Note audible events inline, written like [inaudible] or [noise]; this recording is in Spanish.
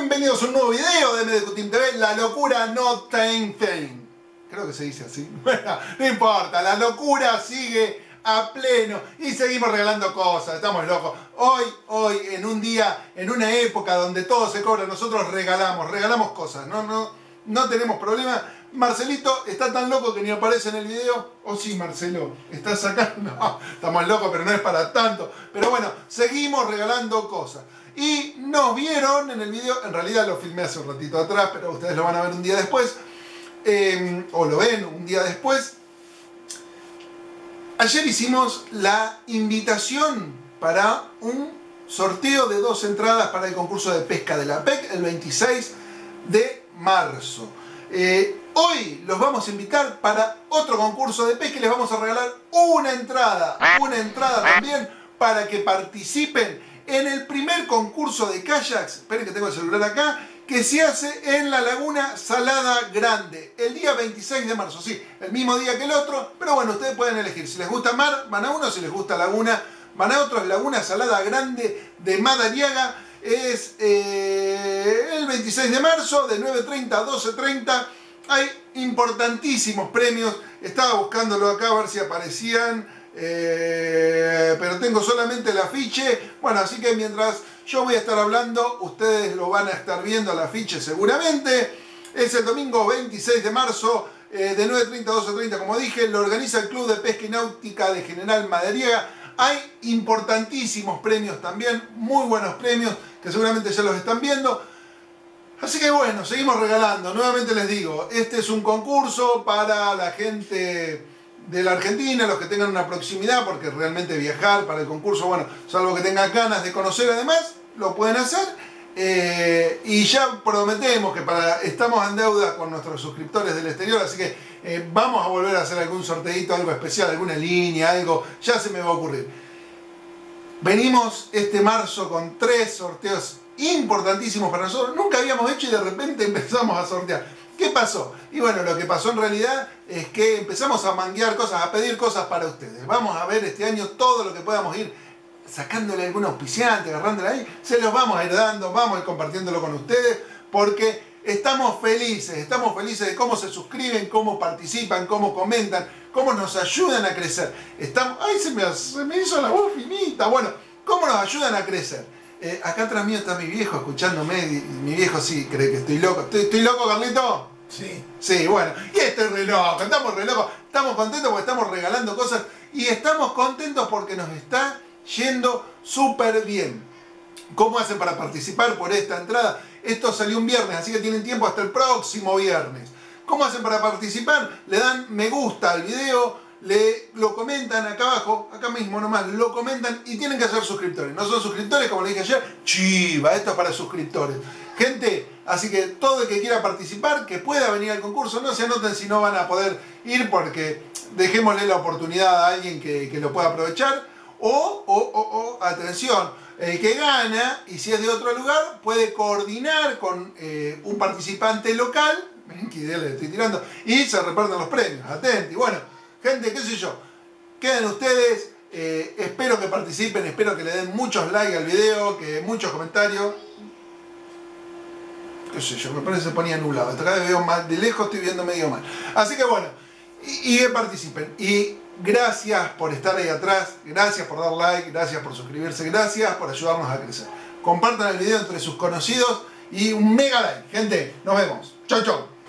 Bienvenidos a un nuevo video de Team TV, La locura no ten fin. Creo que se dice así. [laughs] Bueno, no importa, la locura sigue a pleno y seguimos regalando cosas, estamos locos. Hoy, hoy, en un día, en una época donde todo se cobra, nosotros regalamos, regalamos cosas, no, no, no tenemos problema. Marcelito está tan loco que ni aparece en el video. Oh sí, Marcelo, estás acá. No, estamos locos, pero no es para tanto. Seguimos regalando cosas. Y nos vieron en el video, en realidad lo filmé hace un ratito atrás, pero ustedes lo van a ver un día después. Em, o lo ven un día después. Ayer hicimos la invitación para un sorteo de dos entradas para el concurso de pesca de la PEC el 26 de marzo. Eh, hoy los vamos a invitar para otro concurso de pesca y les vamos a regalar una entrada, una entrada también para que participen en el primer concurso de kayaks, esperen que tengo el celular acá, que se hace en la Laguna Salada Grande, el día 26 de marzo, sí, el mismo día que el otro, pero bueno, ustedes pueden elegir, si les gusta mar, van a uno, si les gusta laguna, van a otro, Laguna Salada Grande de Madariaga, es eh, el 26 de marzo, de 9.30 a 12.30, hay importantísimos premios, estaba buscándolo acá a ver si aparecían, eh, tengo solamente el afiche. Bueno, así que mientras yo voy a estar hablando, ustedes lo van a estar viendo el afiche seguramente. Es el domingo 26 de marzo eh, de 9.30 a 12.30, como dije, lo organiza el Club de Pesca y Náutica de General Madariaga. Hay importantísimos premios también, muy buenos premios, que seguramente ya los están viendo. Así que bueno, seguimos regalando. Nuevamente les digo, este es un concurso para la gente de la Argentina, los que tengan una proximidad, porque realmente viajar para el concurso, bueno, salvo que tengan ganas de conocer además, lo pueden hacer. Eh, y ya prometemos que para, estamos en deuda con nuestros suscriptores del exterior, así que eh, vamos a volver a hacer algún sorteito, algo especial, alguna línea, algo, ya se me va a ocurrir. Venimos este marzo con tres sorteos importantísimos para nosotros, nunca habíamos hecho y de repente [laughs] empezamos a sortear. ¿Qué pasó? Y bueno, lo que pasó en realidad es que empezamos a manguear cosas, a pedir cosas para ustedes. Vamos a ver este año todo lo que podamos ir sacándole algún auspiciante, agarrándole ahí, se los vamos a ir dando, vamos a ir compartiéndolo con ustedes, porque estamos felices, estamos felices de cómo se suscriben, cómo participan, cómo comentan, cómo nos ayudan a crecer. Estamos, ¡Ay, se me, se me hizo la voz finita! Bueno, ¿cómo nos ayudan a crecer? Eh, acá atrás mío está mi viejo escuchándome. Y mi viejo sí cree que estoy loco. ¿Estoy, loco, Carlito? Sí. Sí, bueno. Y estoy re loco. Estamos re locos. Estamos contentos porque estamos regalando cosas. Y estamos contentos porque nos está yendo súper bien. ¿Cómo hacen para participar por esta entrada? Esto salió un viernes, así que tienen tiempo hasta el próximo viernes. ¿Cómo hacen para participar? Le dan me gusta al video, le, lo comentan acá abajo, acá mismo nomás, lo comentan y tienen que ser suscriptores. No son suscriptores, como le dije ayer, chiva, esto es para suscriptores. Gente, así que todo el que quiera participar, que pueda venir al concurso, no se anoten si no van a poder ir porque dejémosle la oportunidad a alguien que, lo pueda aprovechar. O, o, o, atención, el que gana, y si es de otro lugar, puede coordinar con eh, un participante local, que idea le estoy tirando, y se reparten los premios, atenti. Bueno, Gente, qué sé yo, queden ustedes, eh, espero que participen, espero que le den muchos likes al video, que muchos comentarios. Qué sé yo, me parece que se ponía nublado. Acá veo mal, de lejos estoy viendo medio mal. Así que bueno, y, que participen. Y gracias por estar ahí atrás, gracias por dar like, gracias por suscribirse, gracias por ayudarnos a crecer. Compartan el video entre sus conocidos y un mega like. Gente, nos vemos. Chau, chau.